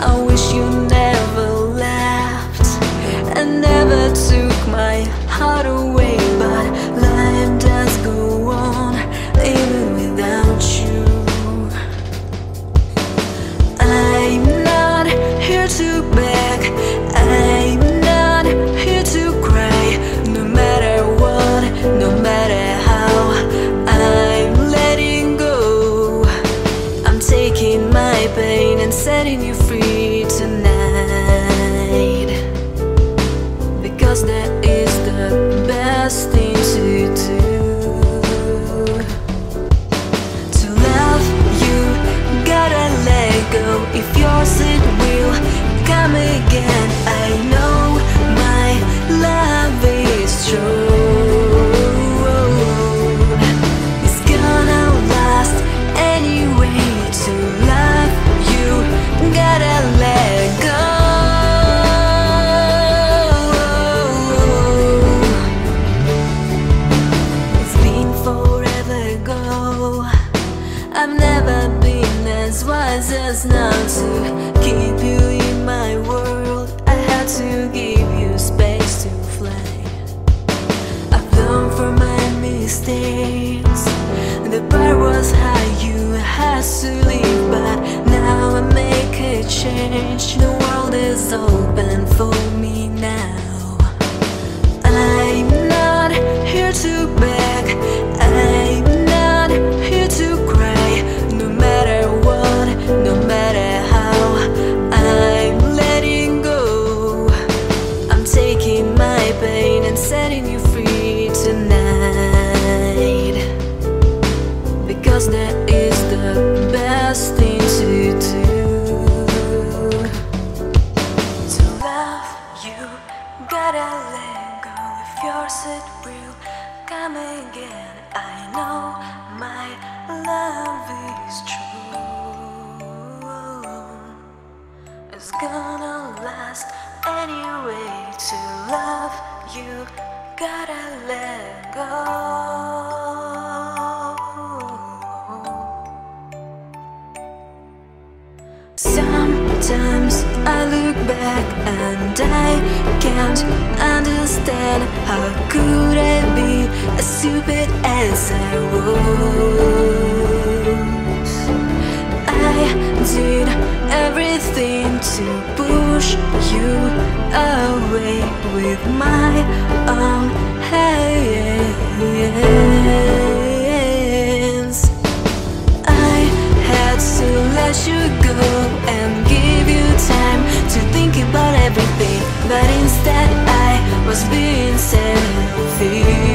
I wish you never left And never took my heart away If it will come again. The bar was high, you had to leave, but now I make a change. The world is open for me now. I'm not here to beg. I'm not here to cry. No matter what, no matter how, I'm letting go. I'm taking my pain and setting you free again. I know my love is true. It's gonna last anyway. To love you, gotta let go. Sometimes I look back and I can't understand how could I be as stupid as I was. I did everything to push you away with my own hands. I had to let you go and give. But instead I was being selfish.